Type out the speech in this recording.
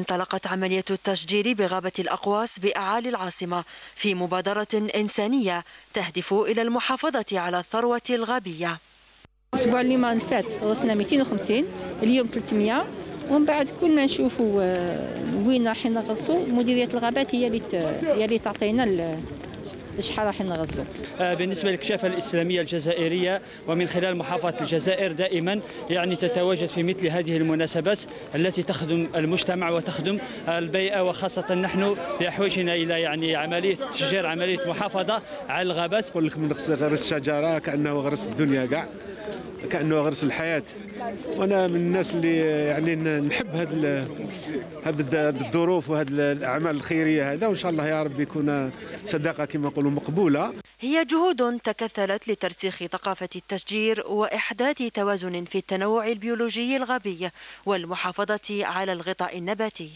انطلقت عملية التشجير بغابة الأقواس بأعالي العاصمة في مبادرة إنسانية تهدف إلى المحافظة على الثروة الغابية. الأسبوع اللي فات غرسنا 250 اليوم 300 ومن بعد كل ما نشوفوا آه، وين راح نغرسوا مديرية الغابات هي اللي هي اللي تعطينا شحال راح نغرسوا آه، بالنسبة للكشافة الإسلامية الجزائرية ومن خلال محافظة الجزائر دائما يعني تتواجد في مثل هذه المناسبات التي تخدم المجتمع وتخدم البيئة وخاصة نحن بحوجنا إلى يعني عملية تشجير عملية محافظة على الغابات. يقول لك من غرس شجرة كأنه غرس الدنيا كاع كأنه غرس الحياة. وأنا من الناس اللي يعني نحب هذه هذه الظروف وهذه الأعمال الخيرية هذا وإن شاء الله يا رب يكون صدقه كما نقولوا مقبولة. هي جهود تكثلت لترسيخ ثقافة التشجير وإحداث توازن في التنوع البيولوجي الغابي والمحافظة على الغطاء النباتي.